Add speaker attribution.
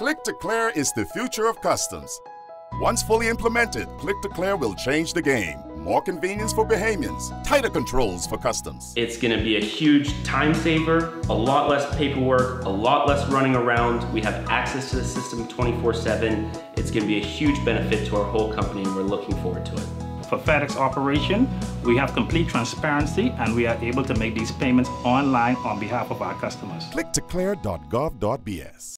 Speaker 1: Click2Clear is the future of customs. Once fully implemented, Click2Clear will change the game. More convenience for Bahamians, tighter controls for customs.
Speaker 2: It's going to be a huge time saver, a lot less paperwork, a lot less running around. We have access to the system 24 7. It's going to be a huge benefit to our whole company, and we're looking forward to it.
Speaker 3: For FedEx operation, we have complete transparency and we are able to make these payments online on behalf of our customers.
Speaker 1: Click to clear.gov.bs.